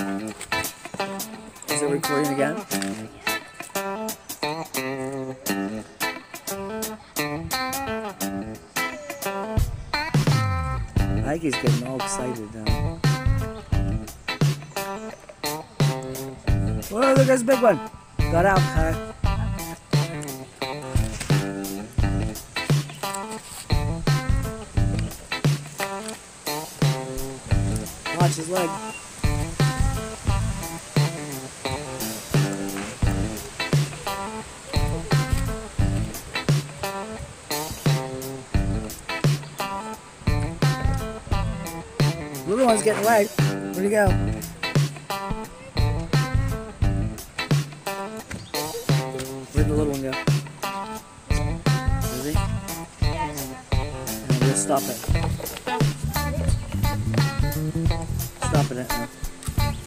Is it recording again? I think he's getting all excited now. Whoa, look, there's a big one. Got out, Kai. Watch his leg. Little one's getting away. Where'd he go? Where'd the little one go? Is he? We'll stop it. Stop it. now.